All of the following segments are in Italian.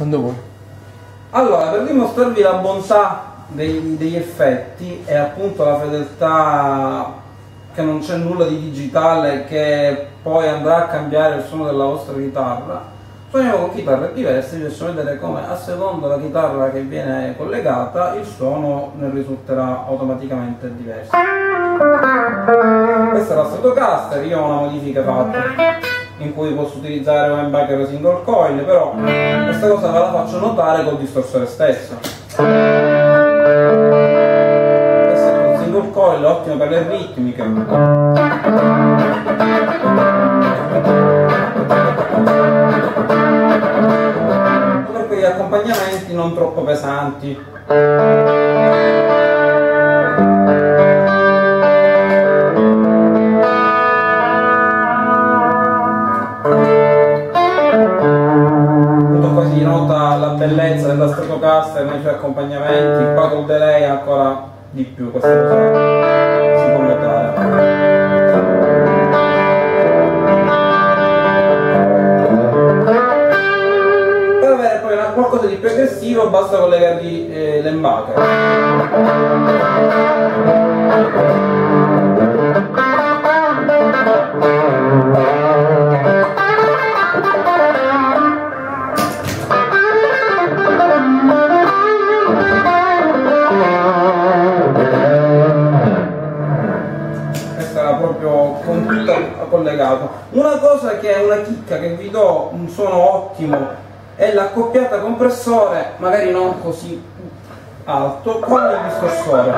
Quando vuoi. Allora, per dimostrarvi la bontà dei- degli effetti e appunto la fedeltà che non c'è nulla di digitale che poi andrà a cambiare il suono della vostra chitarra, suoniamo con chitarre diverse, vi faccio vedere come a seconda della chitarra che viene collegata il suono ne risulterà automaticamente diverso. Questa è la Stratocaster, io ho una modifica fatta in cui posso utilizzare un humbucker single coil, però questa cosa ve la faccio notare col distorsore stesso. Questo è un single coil ottimo per le ritmiche. Per quegli accompagnamenti non troppo pesanti. Accompagnamenti, qua delay ancora di più, questa cosa si può notare. Qualcosa di più aggressivo basta collegargli eh, l'embacher. Questo proprio tutto collegato. Una cosa che è una chicca che vi do un suono ottimo è l'accoppiata compressore, magari non così alto, con il distorsore.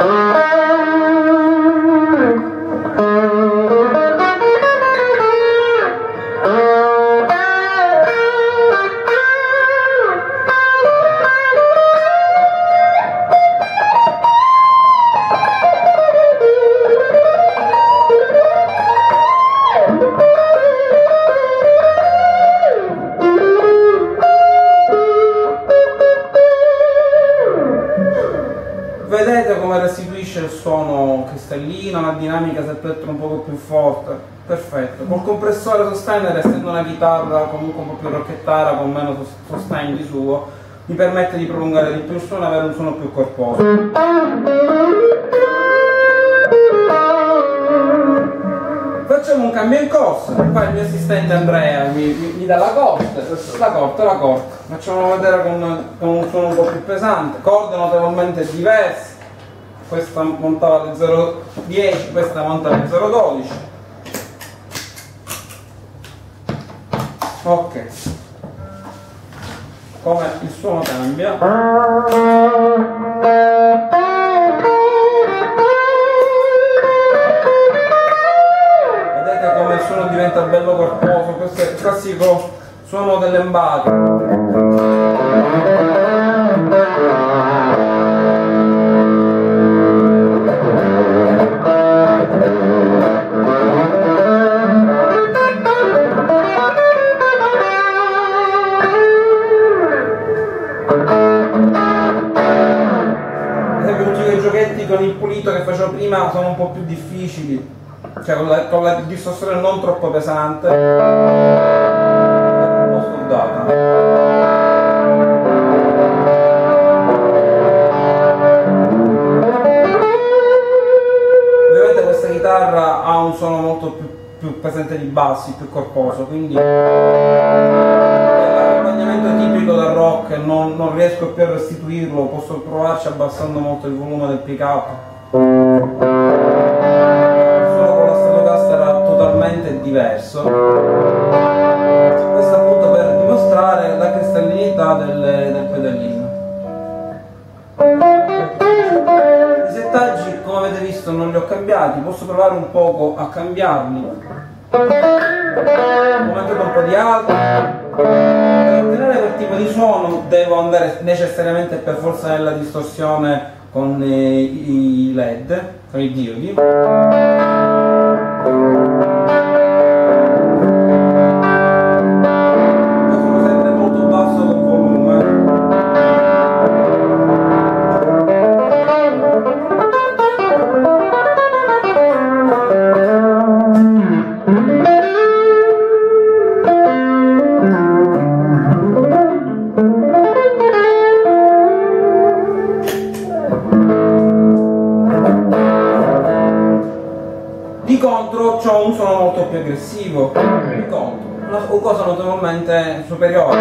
Suono cristallino, una dinamica seppelletta un poco più forte. Perfetto. Col compressore sostener, essendo una chitarra comunque un po' più rocchettara, con meno sos- sustain di suo, mi permette di prolungare di più il suono e avere un suono più corposo. Facciamo un cambio in corsa. Qua il mio assistente Andrea mi, mi- mi dà la corte, la corte, la corte. Facciamo vedere con, con un suono un po' più pesante, corde notevolmente diverse. Questa montava le 0,10, questa monta le 0,12. Ok. Come il suono cambia. Vedete come il suono diventa bello corposo, questo è il classico suono dell'embate. Ad esempio quei giochetti con il pulito che facevo prima sono un po' più difficili, cioè con, la, con la distorsione non troppo pesante, è un po' soldata. Ovviamente questa chitarra ha un suono molto più, più pesante di bassi, più corposo, quindi tipico del rock non, non riesco più a restituirlo, posso provarci abbassando molto il volume del pick up. Solo con la Stratocaster era totalmente diverso. Questo appunto per dimostrare la cristallinità del, del pedalino. I settaggi, come avete visto, non li ho cambiati, posso provare un poco a cambiarli. Aumentando un po' di alto. Per ottenere quel tipo di suono devo andare necessariamente per forza nella distorsione con eh, i LED, con i diodi. Progressivo, di contro, una cosa notevolmente superiore.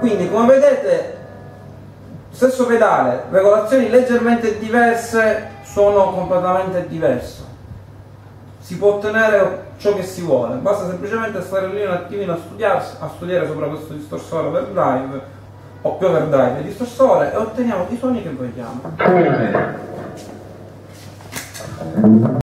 Quindi come vedete stesso pedale, regolazioni leggermente diverse sono completamente diverse. Si può ottenere ciò che si vuole, basta semplicemente stare lì un attimino a studiarsi, a studiare sopra questo distorsore overdrive o più overdrive e distorsore e otteniamo i suoni che vogliamo.